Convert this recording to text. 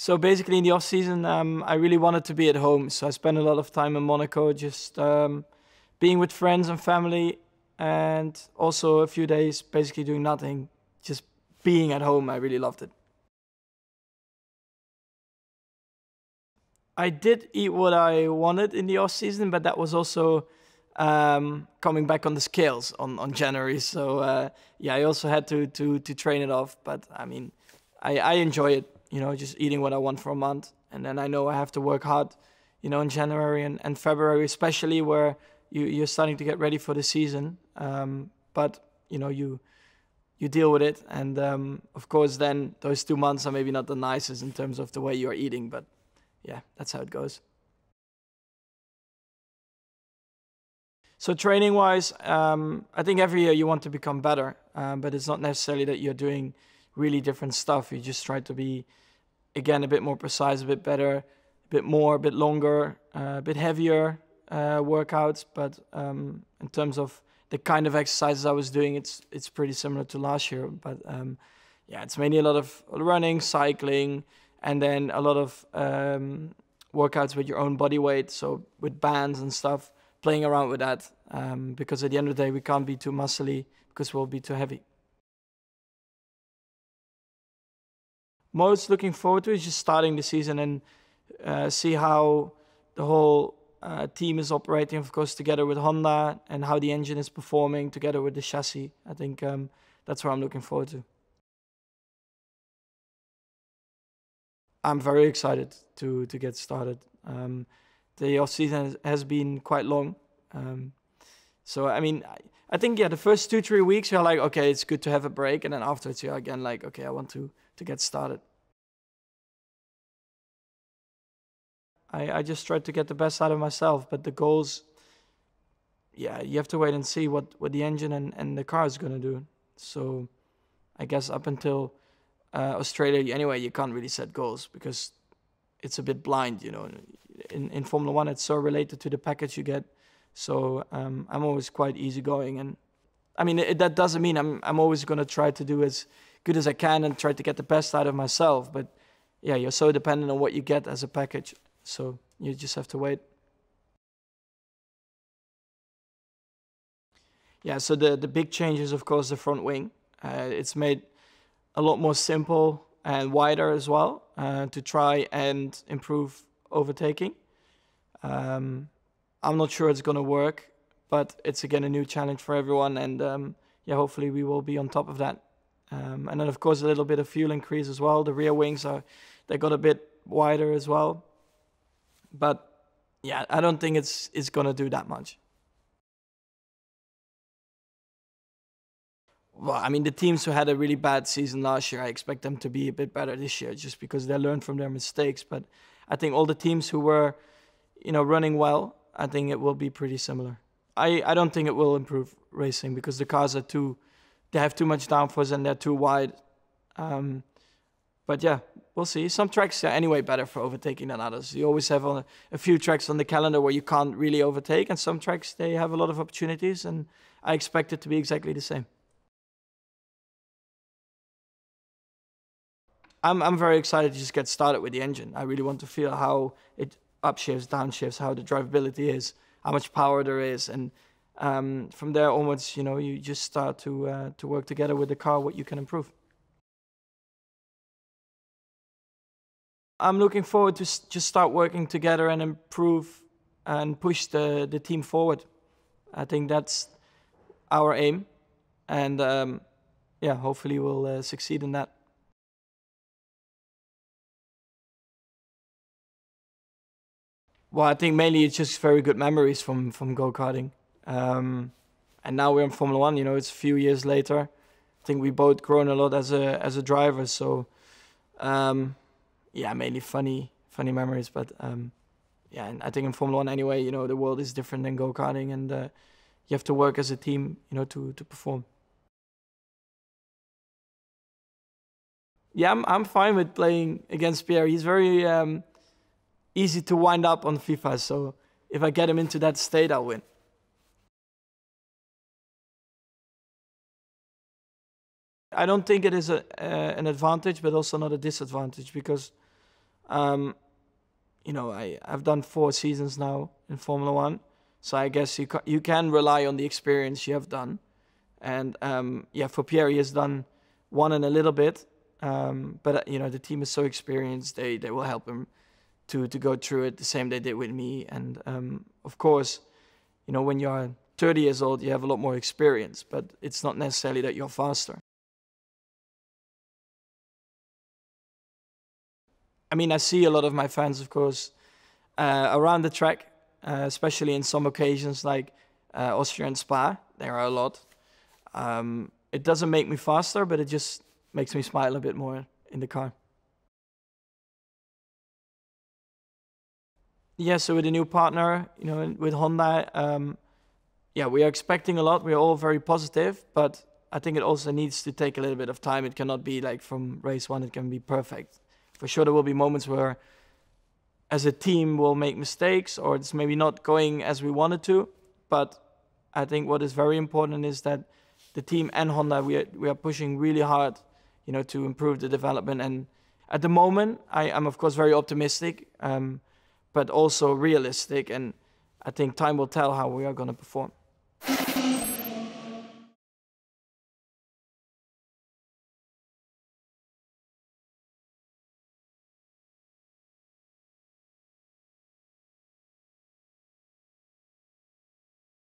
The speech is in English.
So basically, in the off season, um, I really wanted to be at home. So I spent a lot of time in Monaco, just um, being with friends and family, and also a few days basically doing nothing, just being at home. I really loved it. I did eat what I wanted in the off season, but that was also um, coming back on the scales on, on January. So uh, yeah, I also had to to to train it off. But I mean, I, I enjoy it you know, just eating what I want for a month. And then I know I have to work hard, you know, in January and, and February, especially where you, you're starting to get ready for the season. Um, but, you know, you you deal with it. And um, of course, then those two months are maybe not the nicest in terms of the way you're eating. But yeah, that's how it goes. So training wise, um, I think every year you want to become better, um, but it's not necessarily that you're doing really different stuff. You just try to be, again, a bit more precise, a bit better, a bit more, a bit longer, uh, a bit heavier uh, workouts. But um, in terms of the kind of exercises I was doing, it's it's pretty similar to last year. But um, yeah, it's mainly a lot of running, cycling, and then a lot of um, workouts with your own body weight, so with bands and stuff, playing around with that. Um, because at the end of the day, we can't be too muscly because we'll be too heavy. Most looking forward to is just starting the season and uh, see how the whole uh, team is operating, of course, together with Honda and how the engine is performing together with the chassis. I think um, that's what I'm looking forward to. I'm very excited to to get started. Um, the off season has been quite long, um, so I mean, I, I, think yeah, the first two three weeks you're like, okay, it's good to have a break, and then afterwards you're again like, okay, I want to to get started. I, I just tried to get the best out of myself, but the goals, yeah, you have to wait and see what, what the engine and, and the car is going to do. So I guess up until uh, Australia, anyway, you can't really set goals because it's a bit blind, you know. In, in Formula One, it's so related to the package you get. So um, I'm always quite easygoing. And I mean, it, that doesn't mean I'm, I'm always going to try to do as good as I can and try to get the best out of myself. But yeah, you're so dependent on what you get as a package. So you just have to wait. Yeah, so the, the big change is, of course, the front wing. Uh, it's made a lot more simple and wider as well uh, to try and improve overtaking. Um, I'm not sure it's going to work, but it's again a new challenge for everyone. And um, yeah, hopefully we will be on top of that. Um, and then of course a little bit of fuel increase as well. The rear wings are they got a bit wider as well, but yeah, I don't think it's it's gonna do that much. Well, I mean, the teams who had a really bad season last year, I expect them to be a bit better this year, just because they learned from their mistakes. But I think all the teams who were, you know, running well, I think it will be pretty similar. I, I don't think it will improve racing because the cars are too they have too much downforce and they're too wide. Um, but yeah, we'll see. Some tracks are anyway better for overtaking than others. You always have a, a few tracks on the calendar where you can't really overtake, and some tracks they have a lot of opportunities, and I expect it to be exactly the same. I'm I'm very excited to just get started with the engine. I really want to feel how it upshifts, downshifts, how the drivability is, how much power there is, and um, from there onwards, you know, you just start to uh, to work together with the car what you can improve. I'm looking forward to just start working together and improve and push the, the team forward. I think that's our aim, and um, yeah, hopefully we'll uh, succeed in that. Well, I think mainly it's just very good memories from from go karting. Um, and now we're in Formula One. You know, it's a few years later. I think we both grown a lot as a as a driver. So, um, yeah, mainly funny funny memories. But um, yeah, and I think in Formula One anyway, you know, the world is different than go karting, and uh, you have to work as a team, you know, to to perform. Yeah, I'm I'm fine with playing against Pierre. He's very um, easy to wind up on FIFA. So if I get him into that state, I'll win. I don't think it is a, uh, an advantage, but also not a disadvantage because Um, you know, I, I've done four seasons now in Formula One, so I guess you ca- you can rely on the experience you have done. And um, yeah, for Pierre, he has done one and a little bit, um, but you know the team is so experienced; they they will help him to to go through it the same they did with me. And um, of course, you know when you're 30 years old, you have a lot more experience, but it's not necessarily that you're faster. I mean, I see a lot of my fans, of course, uh, around the track, uh, especially in some occasions like uh, Austria and Spa. There are a lot. Um, it doesn't make me faster, but it just makes me smile a bit more in the car. Yeah, so with a new partner, you know, with Honda, um, yeah, we are expecting a lot. We're all very positive, but I think it also needs to take a little bit of time. It cannot be like from race one, it can be perfect for sure there will be moments where as a team we'll make mistakes or it's maybe not going as we wanted to. But i think what is very important is that the team and honda we are, we are pushing really hard you know to improve the development. And at the moment i am of course very optimistic um, but also realistic. And i think time will tell how we are going to perform